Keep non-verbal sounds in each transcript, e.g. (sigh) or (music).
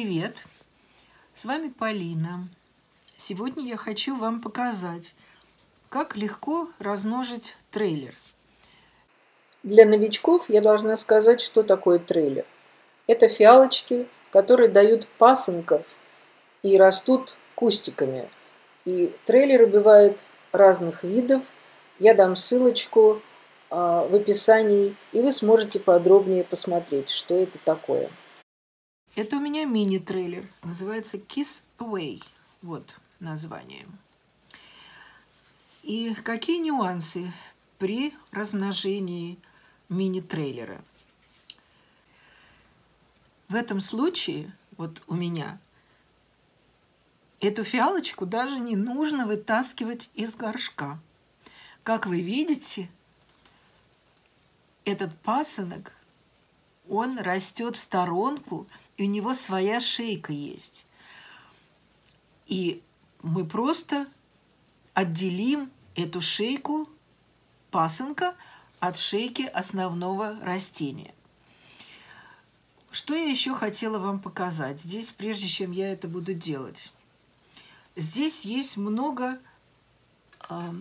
привет! С вами Полина. Сегодня я хочу вам показать, как легко размножить трейлер. Для новичков я должна сказать, что такое трейлер. Это фиалочки, которые дают пасынков и растут кустиками. И трейлеры бывают разных видов. Я дам ссылочку а, в описании, и вы сможете подробнее посмотреть, что это такое. Это у меня мини-трейлер. Называется Kiss Away. Вот название. И какие нюансы при размножении мини-трейлера? В этом случае, вот у меня, эту фиалочку даже не нужно вытаскивать из горшка. Как вы видите, этот пасынок, он растет в сторонку – и у него своя шейка есть. И мы просто отделим эту шейку пасынка от шейки основного растения. Что я еще хотела вам показать здесь, прежде чем я это буду делать? Здесь есть много э,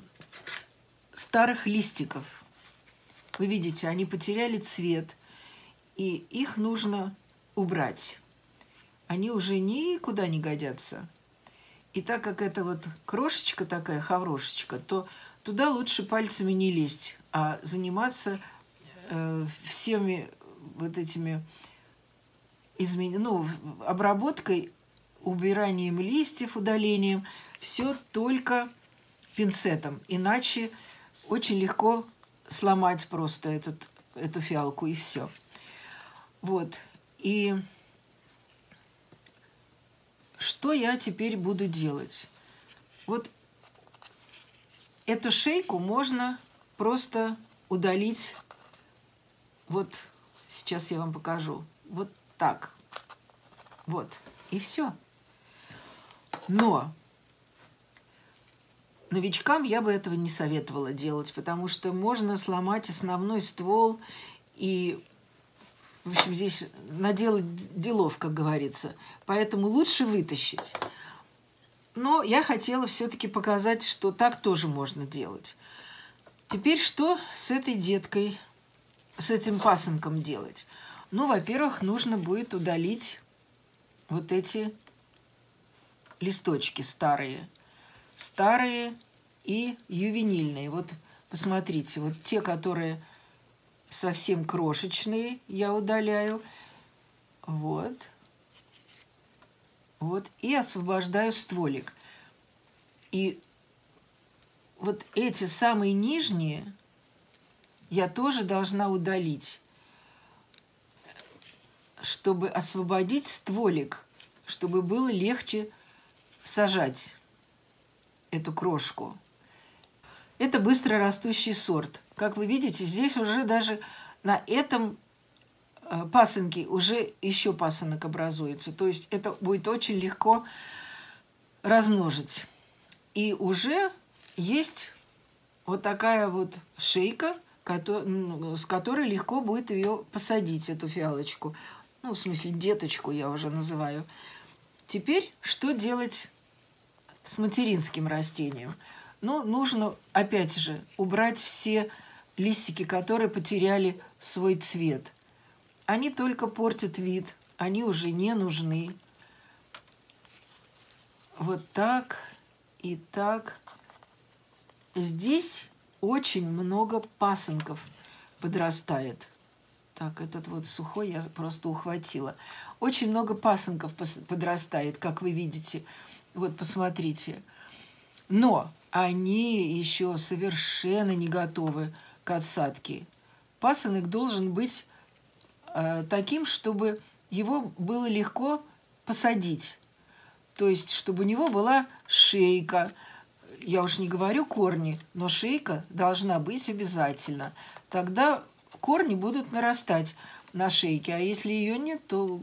старых листиков. Вы видите, они потеряли цвет, и их нужно убрать. Они уже никуда не годятся. И так как это вот крошечка такая, хаврошечка, то туда лучше пальцами не лезть, а заниматься э, всеми вот этими измен... ну, обработкой, убиранием листьев, удалением, все только пинцетом. Иначе очень легко сломать просто этот, эту фиалку и все. Вот. И что я теперь буду делать? Вот эту шейку можно просто удалить. Вот сейчас я вам покажу. Вот так. Вот. И все. Но новичкам я бы этого не советовала делать, потому что можно сломать основной ствол и в общем, здесь наделать делов, как говорится. Поэтому лучше вытащить. Но я хотела все-таки показать, что так тоже можно делать. Теперь что с этой деткой, с этим пасынком делать? Ну, во-первых, нужно будет удалить вот эти листочки старые. Старые и ювенильные. Вот посмотрите, вот те, которые совсем крошечные я удаляю. Вот. Вот. И освобождаю стволик. И вот эти самые нижние я тоже должна удалить, чтобы освободить стволик, чтобы было легче сажать эту крошку. Это быстро растущий сорт. Как вы видите, здесь уже даже на этом э, пасынке уже еще пасынок образуется. То есть это будет очень легко размножить. И уже есть вот такая вот шейка, с которой легко будет ее посадить, эту фиалочку. Ну, в смысле, деточку я уже называю. Теперь что делать с материнским растением? Ну, нужно, опять же, убрать все листики, которые потеряли свой цвет. Они только портят вид, они уже не нужны. Вот так и так. Здесь очень много пасынков подрастает. Так, этот вот сухой я просто ухватила. Очень много пасынков подрастает, как вы видите. Вот, посмотрите. Но они еще совершенно не готовы к отсадке. Пасынок должен быть э, таким, чтобы его было легко посадить. То есть, чтобы у него была шейка. Я уж не говорю корни, но шейка должна быть обязательно. Тогда корни будут нарастать на шейке. А если ее нет, то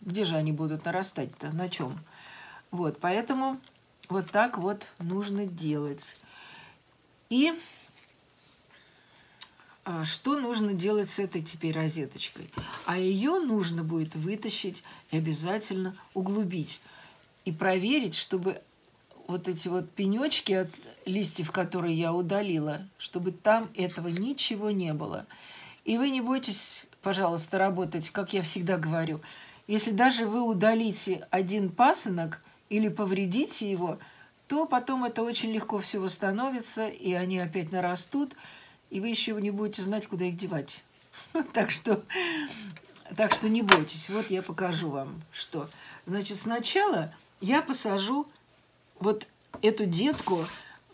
где же они будут нарастать-то? На чем? Вот, поэтому вот так вот нужно делать. И что нужно делать с этой теперь розеточкой? А ее нужно будет вытащить и обязательно углубить. И проверить, чтобы вот эти вот пенечки от листьев, которые я удалила, чтобы там этого ничего не было. И вы не бойтесь, пожалуйста, работать, как я всегда говорю. Если даже вы удалите один пасынок или повредите его, то потом это очень легко все восстановится, и они опять нарастут – и вы еще не будете знать, куда их девать. (laughs) Так что, так что не бойтесь. Вот я покажу вам, что. Значит, сначала я посажу вот эту детку,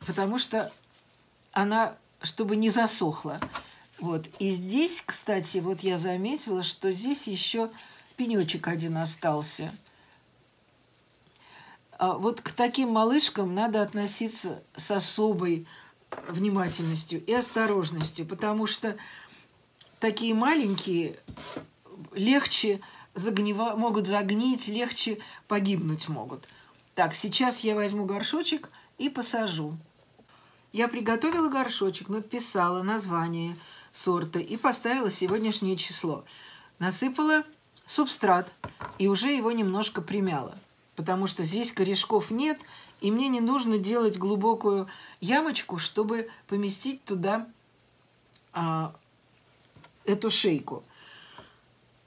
потому что она, чтобы не засохла. Вот. И здесь, кстати, вот я заметила, что здесь еще пенечек один остался. А вот к таким малышкам надо относиться с особой внимательностью и осторожностью, потому что такие маленькие легче загнива... могут загнить, легче погибнуть могут. Так, сейчас я возьму горшочек и посажу. Я приготовила горшочек, написала название сорта и поставила сегодняшнее число. Насыпала субстрат и уже его немножко примяла, потому что здесь корешков нет – и мне не нужно делать глубокую ямочку, чтобы поместить туда а, эту шейку.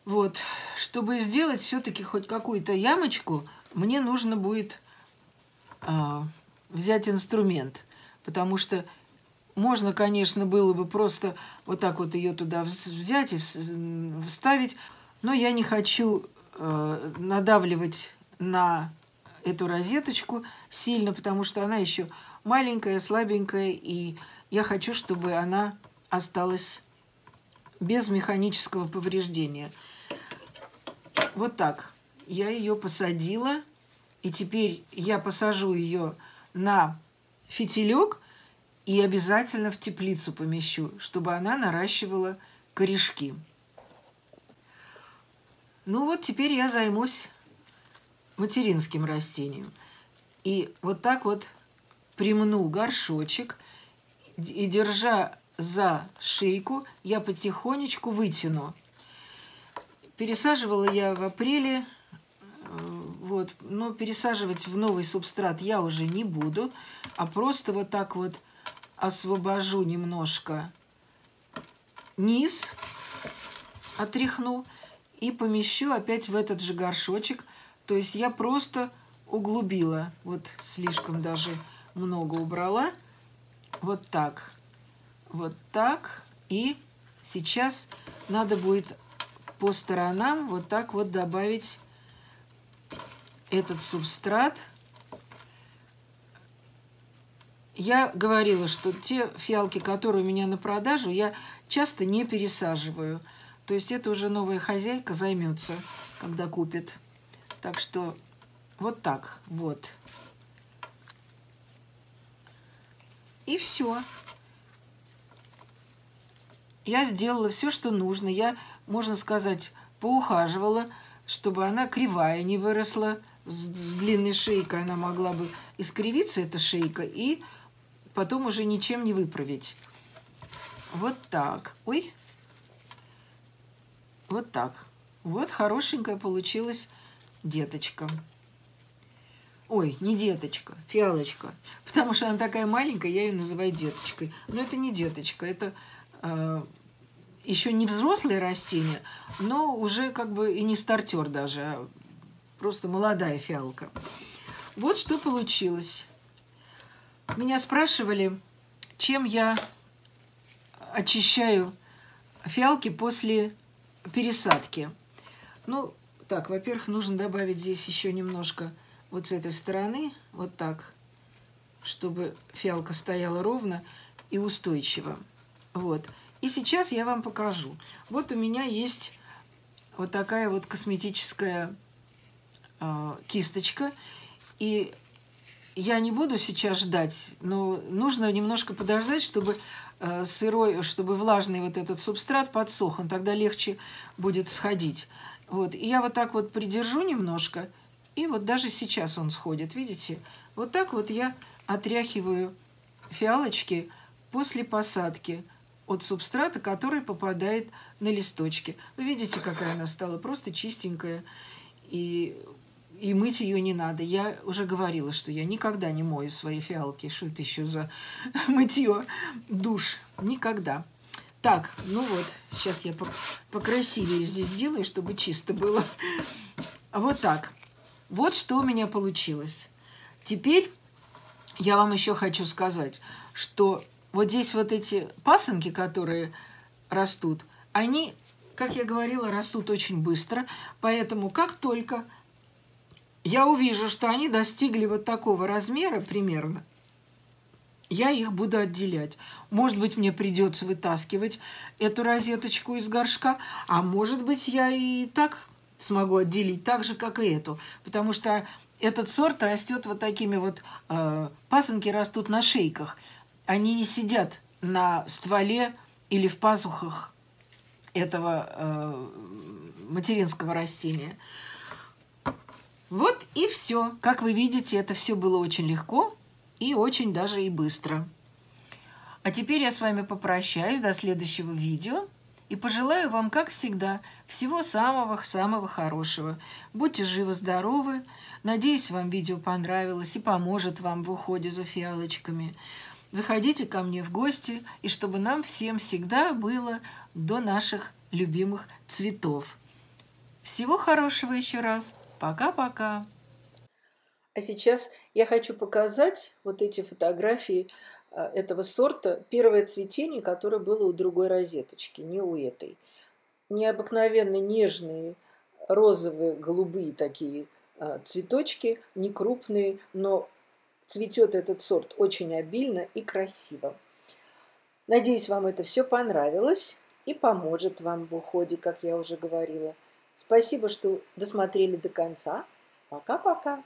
Вот, чтобы сделать все-таки хоть какую-то ямочку, мне нужно будет а, взять инструмент, потому что можно, конечно, было бы просто вот так вот ее туда взять и вставить, но я не хочу э, надавливать на эту розеточку сильно, потому что она еще маленькая, слабенькая, и я хочу, чтобы она осталась без механического повреждения. Вот так. Я ее посадила, и теперь я посажу ее на фитилек и обязательно в теплицу помещу, чтобы она наращивала корешки. Ну вот теперь я займусь материнским растением. И вот так вот примну горшочек и, держа за шейку, я потихонечку вытяну. Пересаживала я в апреле, э, вот, но пересаживать в новый субстрат я уже не буду, а просто вот так вот освобожу немножко низ, отряхну и помещу опять в этот же горшочек – то есть я просто углубила, вот слишком даже много убрала. Вот так, вот так. И сейчас надо будет по сторонам вот так вот добавить этот субстрат. Я говорила, что те фиалки, которые у меня на продажу, я часто не пересаживаю. То есть это уже новая хозяйка займется, когда купит. Так что вот так вот. И все. Я сделала все, что нужно. Я, можно сказать, поухаживала, чтобы она кривая не выросла. С, с длинной шейкой она могла бы искривиться, эта шейка, и потом уже ничем не выправить. Вот так. Ой. Вот так. Вот хорошенькая получилась деточка. Ой, не деточка, фиалочка. Потому что она такая маленькая, я ее называю деточкой. Но это не деточка, это э, еще не взрослое растение, но уже как бы и не стартер даже, а просто молодая фиалка. Вот что получилось. Меня спрашивали, чем я очищаю фиалки после пересадки. Ну, так, во-первых, нужно добавить здесь еще немножко вот с этой стороны, вот так, чтобы фиалка стояла ровно и устойчиво. Вот. И сейчас я вам покажу. Вот у меня есть вот такая вот косметическая э, кисточка. И я не буду сейчас ждать, но нужно немножко подождать, чтобы э, сырой, чтобы влажный вот этот субстрат подсох, он тогда легче будет сходить. Вот, и я вот так вот придержу немножко, и вот даже сейчас он сходит, видите? Вот так вот я отряхиваю фиалочки после посадки от субстрата, который попадает на листочки. Вы видите, какая она стала, просто чистенькая. И, и мыть ее не надо. Я уже говорила, что я никогда не мою свои фиалки. Что это еще за (laughs) мытье душ? Никогда. Так, ну вот, сейчас я покрасивее здесь делаю, чтобы чисто было. А вот так. Вот что у меня получилось. Теперь я вам еще хочу сказать, что вот здесь вот эти пасынки, которые растут, они, как я говорила, растут очень быстро. Поэтому как только я увижу, что они достигли вот такого размера примерно, я их буду отделять. Может быть, мне придется вытаскивать эту розеточку из горшка, а может быть, я и так смогу отделить, так же, как и эту. Потому что этот сорт растет вот такими вот, э, пасынки растут на шейках. Они не сидят на стволе или в пазухах этого э, материнского растения. Вот и все. Как вы видите, это все было очень легко и очень даже и быстро. А теперь я с вами попрощаюсь до следующего видео и пожелаю вам, как всегда, всего самого-самого хорошего. Будьте живы-здоровы. Надеюсь, вам видео понравилось и поможет вам в уходе за фиалочками. Заходите ко мне в гости, и чтобы нам всем всегда было до наших любимых цветов. Всего хорошего еще раз. Пока-пока. А сейчас я хочу показать вот эти фотографии а, этого сорта, первое цветение, которое было у другой розеточки, не у этой. Необыкновенно нежные, розовые, голубые такие а, цветочки, не крупные, но цветет этот сорт очень обильно и красиво. Надеюсь, вам это все понравилось и поможет вам в уходе, как я уже говорила. Спасибо, что досмотрели до конца. Пока-пока.